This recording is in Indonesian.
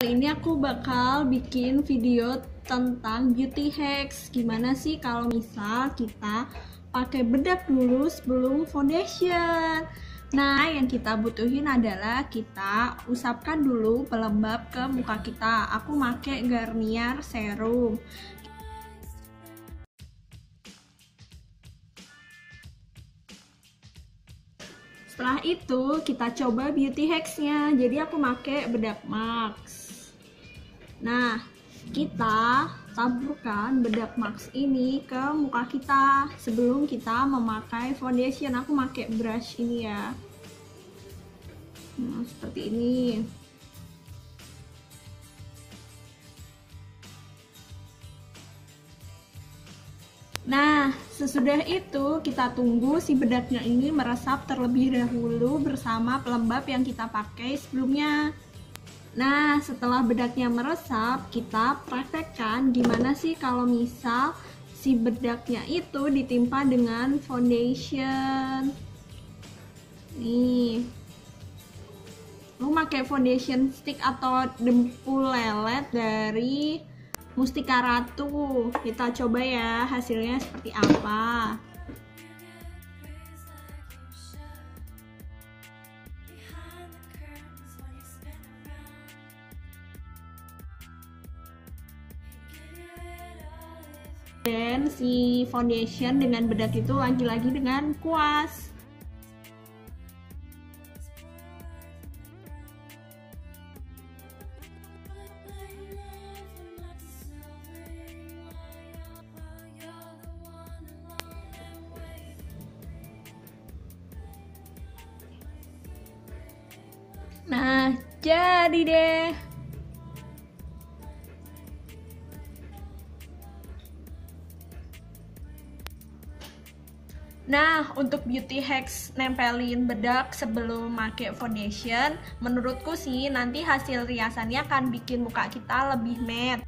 Kali ini aku bakal bikin video tentang beauty hacks. Gimana sih kalau misal kita pakai bedak dulu sebelum foundation. Nah, yang kita butuhin adalah kita usapkan dulu pelembab ke muka kita. Aku pakai Garnier Serum. Setelah itu kita coba beauty hacksnya. Jadi aku pakai bedak max. Nah, kita taburkan bedak max ini ke muka kita sebelum kita memakai foundation. Aku pakai brush ini ya. Nah, seperti ini. Nah, sesudah itu kita tunggu si bedaknya ini meresap terlebih dahulu bersama pelembab yang kita pakai sebelumnya. Nah, setelah bedaknya meresap, kita praktekkan gimana sih kalau misal si bedaknya itu ditimpa dengan foundation. Nih. Lu pakai foundation stick atau dempul lelet dari Mustika Ratu. Kita coba ya hasilnya seperti apa. Dan si foundation dengan bedak itu lagi-lagi dengan kuas. Nah, jadi deh. Nah, untuk beauty hacks nempelin bedak sebelum make foundation, menurutku sih nanti hasil riasannya akan bikin muka kita lebih matte.